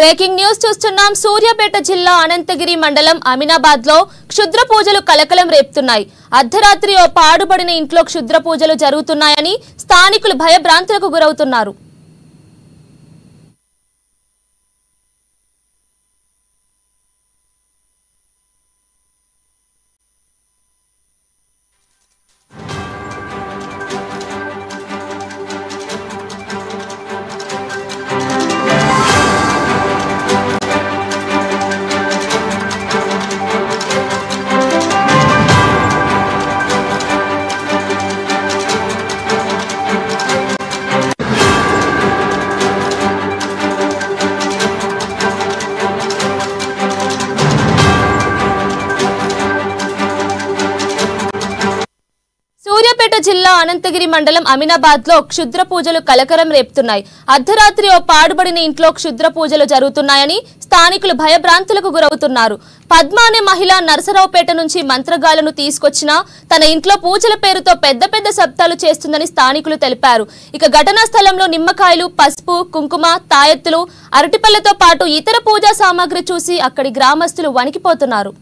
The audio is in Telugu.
బ్రేకింగ్ న్యూస్ చూస్తున్నాం. సూర్యాపేట జిల్లా అనంతగిరి మండలం అమినాబాద్లో క్షుద్ర పూజలు కలకలం రేపుతున్నాయి. అర్ధరాత్రి ఓ పాడుబడిన ఇంట్లో క్షుద్ర పూజలు జరుగుతున్నాయని స్థానికులు భయభ్రాంతులకు గురవుతున్నారు. సూర్యాపేట జిల్లా అనంతగిరి మండలం అమినాబాద్లో క్షుద్ర పూజలు కలకరం రేపుతున్నాయి. అర్ధరాత్రి ఓ పాడుబడిన ఇంట్లో క్షుద్ర పూజలు జరుగుతున్నాయని స్థానికులు భయభ్రాంతులకు గురవుతున్నారు. పద్మ అనే మహిళ నరసరావుపేట నుంచి మంత్రగాలను తీసుకొచ్చిన తన ఇంట్లో పూజల పేరుతో పెద్ద పెద్ద శబ్దాలు చేస్తుందని స్థానికులు తెలిపారు. ఇక ఘటనా స్థలంలో నిమ్మకాయలు పసుపు కుంకుమ తాయెత్తులు అరటిపళ్ళతో పాటు ఇతర పూజా సామాగ్రి చూసి అక్కడి గ్రామస్తులు వణికిపోతున్నారు.